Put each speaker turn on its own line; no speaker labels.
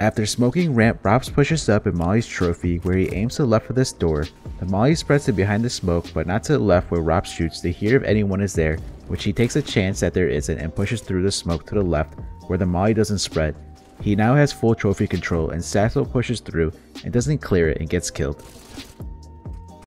After smoking ramp, ropz pushes up in Molly's trophy where he aims to the left of this door. The Molly spreads to behind the smoke but not to the left where ropz shoots to hear if anyone is there, which he takes a chance that there isn't and pushes through the smoke to the left where the Molly doesn't spread. He now has full trophy control and Sasso pushes through and doesn't clear it and gets killed.